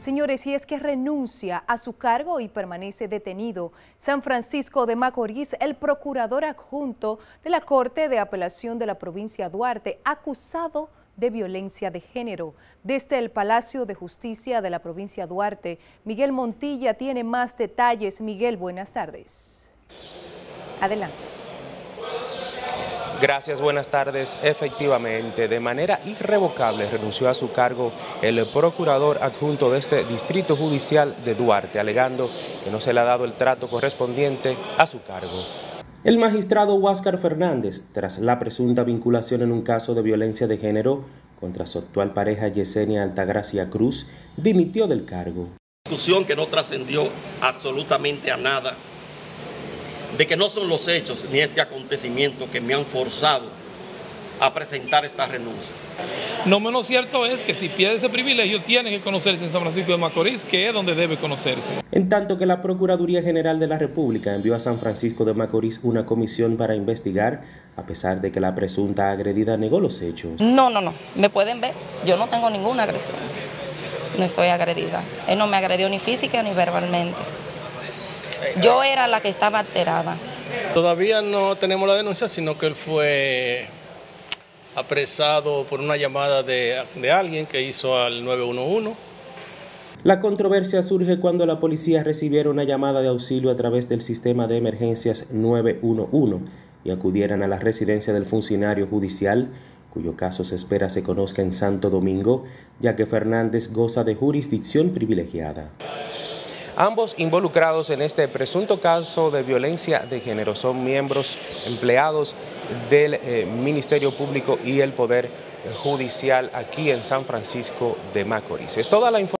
Señores, si es que renuncia a su cargo y permanece detenido, San Francisco de Macorís, el procurador adjunto de la Corte de Apelación de la provincia Duarte, acusado de violencia de género. Desde el Palacio de Justicia de la provincia Duarte, Miguel Montilla tiene más detalles. Miguel, buenas tardes. Adelante. Gracias, buenas tardes. Efectivamente, de manera irrevocable renunció a su cargo el procurador adjunto de este distrito judicial de Duarte, alegando que no se le ha dado el trato correspondiente a su cargo. El magistrado Huáscar Fernández, tras la presunta vinculación en un caso de violencia de género contra su actual pareja Yesenia Altagracia Cruz, dimitió del cargo. Discusión que no trascendió absolutamente a nada de que no son los hechos ni este acontecimiento que me han forzado a presentar esta renuncia. No menos cierto es que si pierde ese privilegio tiene que conocerse en San Francisco de Macorís, que es donde debe conocerse. En tanto que la Procuraduría General de la República envió a San Francisco de Macorís una comisión para investigar, a pesar de que la presunta agredida negó los hechos. No, no, no, me pueden ver, yo no tengo ninguna agresión, no estoy agredida. Él no me agredió ni física ni verbalmente. Yo era la que estaba alterada. Todavía no tenemos la denuncia, sino que él fue apresado por una llamada de, de, alguien que hizo al 911. La controversia surge cuando la policía recibiera una llamada de auxilio a través del sistema de emergencias 911 y acudieran a la residencia del funcionario judicial, cuyo caso se espera se conozca en Santo Domingo, ya que Fernández goza de jurisdicción privilegiada. Ambos involucrados en este presunto caso de violencia de género son miembros empleados del eh, Ministerio Público y el Poder Judicial aquí en San Francisco de Macorís. Es toda la información.